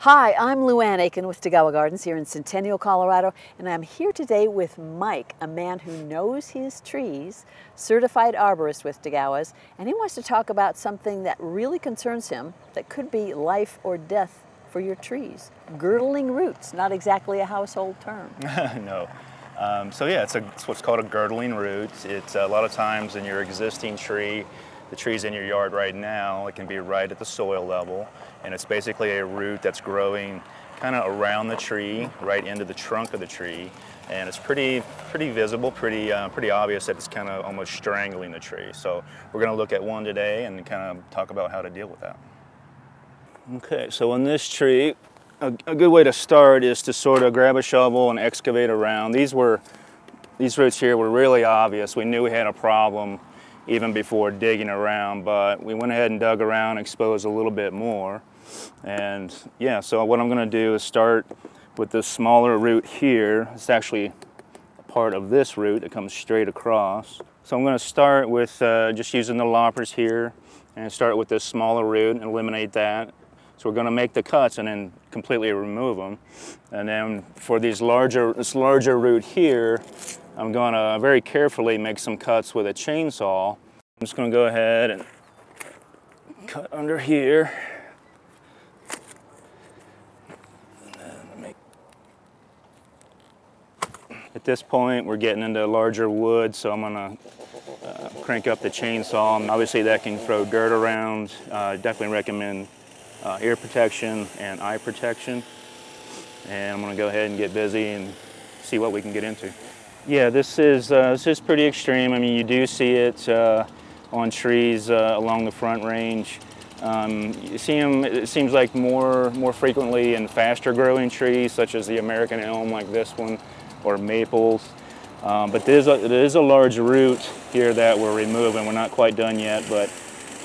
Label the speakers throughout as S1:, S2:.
S1: Hi, I'm Luan Akin with Tagawa Gardens here in Centennial, Colorado, and I'm here today with Mike, a man who knows his trees, certified arborist with Tagawas, and he wants to talk about something that really concerns him that could be life or death for your trees. Girdling roots, not exactly a household term.
S2: no. Um, so yeah, it's, a, it's, what's called a girdling root. It's a lot of times in your existing tree, the trees in your yard right now, it can be right at the soil level, and it's basically a root that's growing kind of around the tree, right into the trunk of the tree, and it's pretty pretty visible, pretty uh, pretty obvious that it's kind of almost strangling the tree. So we're going to look at one today and kind of talk about how to deal with that. Okay, so on this tree, a, a good way to start is to sort of grab a shovel and excavate around. These were these roots here were really obvious. We knew we had a problem even before digging around, but we went ahead and dug around, exposed a little bit more. And yeah, so what I'm gonna do is start with this smaller root here. It's actually a part of this root that comes straight across. So I'm gonna start with uh, just using the loppers here and start with this smaller root and eliminate that. So we're gonna make the cuts and then completely remove them. And then for these larger, this larger root here, I'm gonna very carefully make some cuts with a chainsaw. I'm just gonna go ahead and cut under here. At this point, we're getting into larger wood, so I'm gonna uh, crank up the chainsaw. Obviously that can throw dirt around. Uh, definitely recommend uh, ear protection and eye protection. And I'm gonna go ahead and get busy and see what we can get into. Yeah, this is, uh, this is pretty extreme. I mean, you do see it uh, on trees uh, along the front range. Um, you see them, it seems like more, more frequently in faster growing trees, such as the American elm like this one, or maples. Um, but there's a, there is a large root here that we're removing. We're not quite done yet, but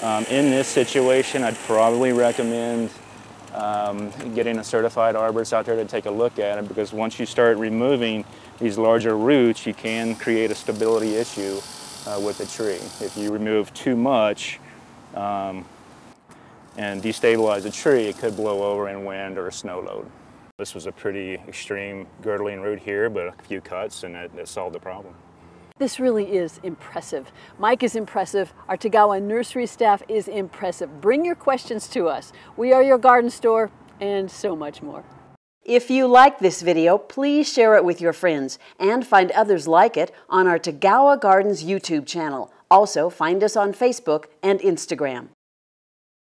S2: um, in this situation, I'd probably recommend um, getting a certified arborist out there to take a look at it because once you start removing these larger roots, you can create a stability issue uh, with the tree. If you remove too much um, and destabilize the tree, it could blow over in wind or a snow load. This was a pretty extreme girdling root here, but a few cuts and it, it solved the problem.
S1: This really is impressive. Mike is impressive. Our Tagawa nursery staff is impressive. Bring your questions to us. We are your garden store and so much more. If you like this video, please share it with your friends and find others like it on our Tagawa Gardens YouTube channel. Also, find us on Facebook and Instagram.